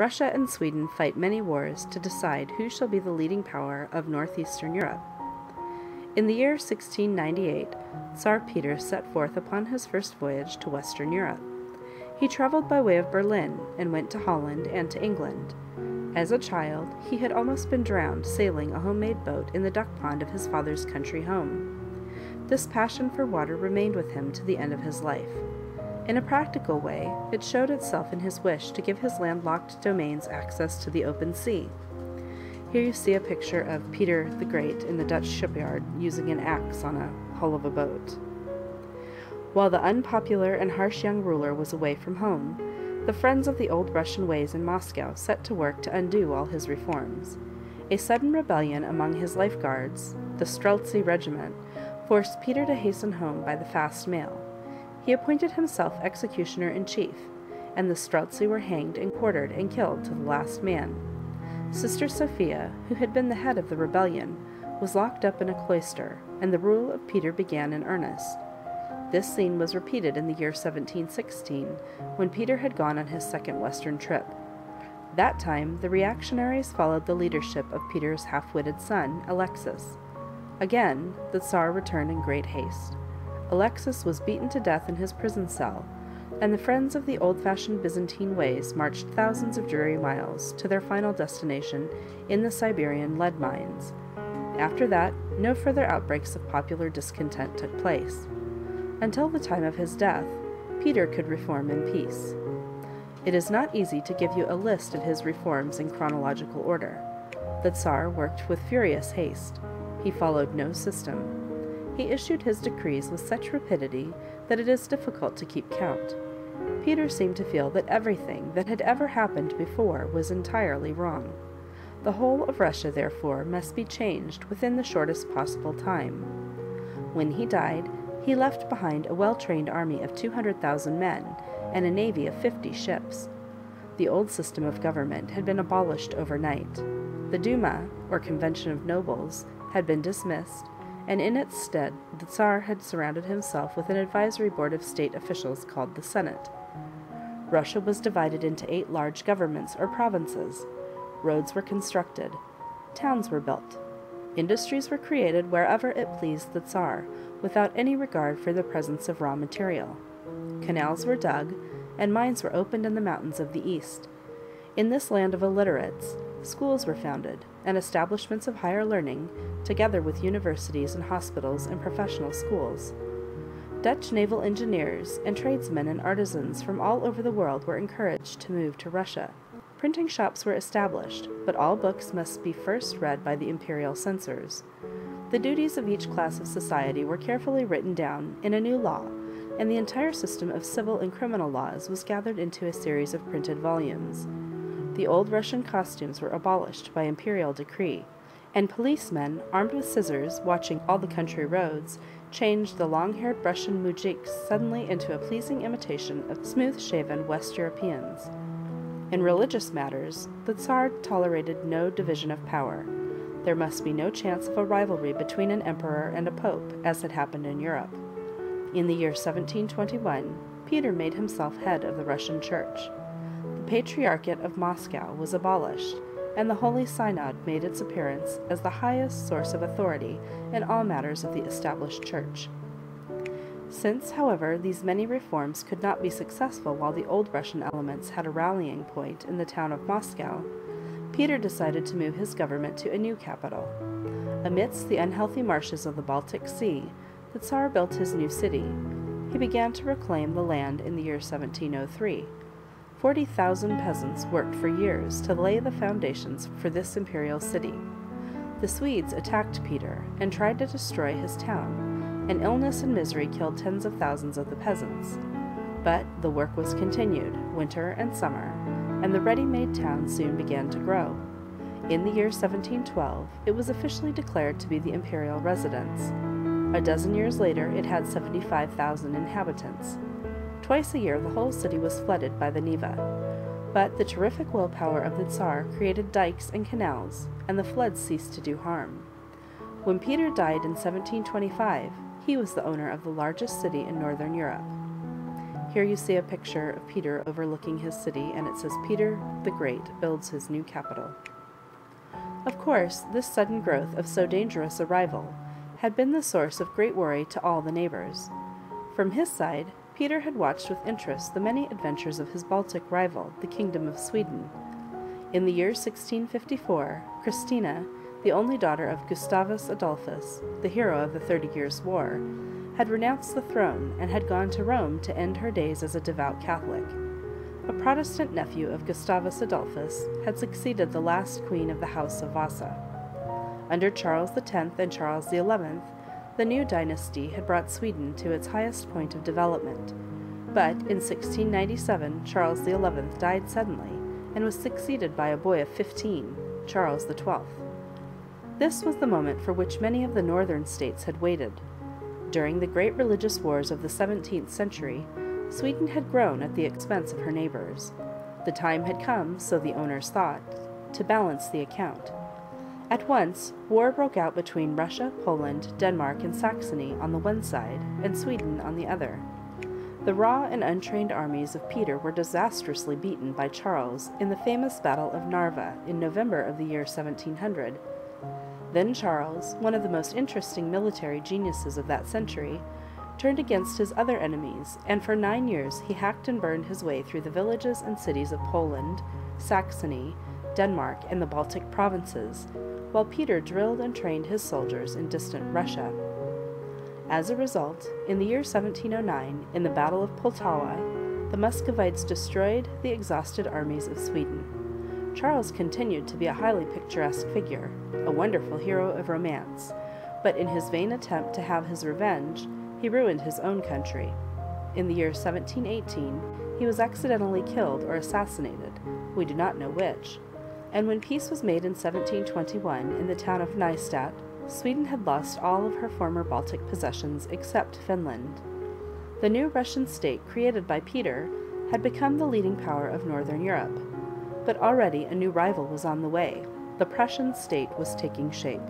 Russia and Sweden fight many wars to decide who shall be the leading power of northeastern Europe. In the year 1698, Tsar Peter set forth upon his first voyage to Western Europe. He traveled by way of Berlin and went to Holland and to England. As a child, he had almost been drowned sailing a homemade boat in the duck pond of his father's country home. This passion for water remained with him to the end of his life. In a practical way, it showed itself in his wish to give his landlocked domains access to the open sea. Here you see a picture of Peter the Great in the Dutch shipyard using an axe on a hull of a boat. While the unpopular and harsh young ruler was away from home, the friends of the old Russian ways in Moscow set to work to undo all his reforms. A sudden rebellion among his life guards, the Streltsy regiment, forced Peter to hasten home by the fast mail. He appointed himself executioner in chief, and the Streltsy were hanged and quartered and killed to the last man. Sister Sophia, who had been the head of the rebellion, was locked up in a cloister, and the rule of Peter began in earnest. This scene was repeated in the year 1716, when Peter had gone on his second western trip. That time, the reactionaries followed the leadership of Peter's half witted son, Alexis. Again, the Tsar returned in great haste. Alexis was beaten to death in his prison cell, and the friends of the old fashioned Byzantine ways marched thousands of dreary miles to their final destination in the Siberian lead mines. After that, no further outbreaks of popular discontent took place. Until the time of his death, Peter could reform in peace. It is not easy to give you a list of his reforms in chronological order. The Tsar worked with furious haste. He followed no system. He issued his decrees with such rapidity that it is difficult to keep count. Peter seemed to feel that everything that had ever happened before was entirely wrong. The whole of Russia, therefore, must be changed within the shortest possible time. When he died, he left behind a well trained army of 200,000 men and a navy of 50 ships. The old system of government had been abolished overnight. The Duma, or Convention of Nobles, had been dismissed, and in its stead the Tsar had surrounded himself with an advisory board of state officials called the Senate. Russia was divided into eight large governments or provinces. Roads were constructed, towns were built, industries were created wherever it pleased the Tsar, without any regard for the presence of raw material. Canals were dug, and mines were opened in the mountains of the east. In this land of illiterates, schools were founded, and establishments of higher learning, together with universities and hospitals and professional schools. Dutch naval engineers and tradesmen and artisans from all over the world were encouraged to move to Russia. Printing shops were established, but all books must be first read by the imperial censors. The duties of each class of society were carefully written down in a new law, and the entire system of civil and criminal laws was gathered into a series of printed volumes. The old Russian costumes were abolished by imperial decree, and policemen, armed with scissors, watching all the country roads, changed the long haired Russian moujiks suddenly into a pleasing imitation of smooth shaven West Europeans. In religious matters, the Tsar tolerated no division of power. There must be no chance of a rivalry between an emperor and a pope, as had happened in Europe. In the year 1721, Peter made himself head of the Russian Church. Patriarchate of Moscow was abolished, and the Holy Synod made its appearance as the highest source of authority in all matters of the established Church. Since, however, these many reforms could not be successful while the old Russian elements had a rallying point in the town of Moscow, Peter decided to move his government to a new capital. Amidst the unhealthy marshes of the Baltic Sea, the Tsar built his new city. He began to reclaim the land in the year 1703. Forty thousand peasants worked for years to lay the foundations for this imperial city. The Swedes attacked Peter and tried to destroy his town, and illness and misery killed tens of thousands of the peasants. But the work was continued, winter and summer, and the ready made town soon began to grow. In the year 1712, it was officially declared to be the imperial residence. A dozen years later, it had 75,000 inhabitants. Twice a year, the whole city was flooded by the Neva. But the terrific willpower of the Tsar created dikes and canals, and the floods ceased to do harm. When Peter died in 1725, he was the owner of the largest city in northern Europe. Here you see a picture of Peter overlooking his city, and it says, Peter the Great builds his new capital. Of course, this sudden growth of so dangerous a rival had been the source of great worry to all the neighbors. From his side, Peter had watched with interest the many adventures of his Baltic rival, the Kingdom of Sweden. In the year 1654, Christina, the only daughter of Gustavus Adolphus, the hero of the Thirty Years' War, had renounced the throne and had gone to Rome to end her days as a devout Catholic. A Protestant nephew of Gustavus Adolphus had succeeded the last queen of the House of Vasa. Under Charles X and Charles XI, the new dynasty had brought Sweden to its highest point of development. But in 1697, Charles XI died suddenly and was succeeded by a boy of 15, Charles XII. This was the moment for which many of the northern states had waited. During the great religious wars of the 17th century, Sweden had grown at the expense of her neighbors. The time had come, so the owners thought, to balance the account. At once, war broke out between Russia, Poland, Denmark, and Saxony on the one side, and Sweden on the other. The raw and untrained armies of Peter were disastrously beaten by Charles in the famous Battle of Narva in November of the year 1700. Then Charles, one of the most interesting military geniuses of that century, turned against his other enemies, and for nine years he hacked and burned his way through the villages and cities of Poland, Saxony, Denmark, and the Baltic provinces, while Peter drilled and trained his soldiers in distant Russia. As a result, in the year 1709, in the Battle of Pultowa, the Muscovites destroyed the exhausted armies of Sweden. Charles continued to be a highly picturesque figure, a wonderful hero of romance, but in his vain attempt to have his revenge, he ruined his own country. In the year 1718, he was accidentally killed or assassinated, we do not know which, and when peace was made in 1721 in the town of Nystadt, Sweden had lost all of her former Baltic possessions except Finland. The new Russian state created by Peter had become the leading power of Northern Europe, but already a new rival was on the way. The Prussian state was taking shape.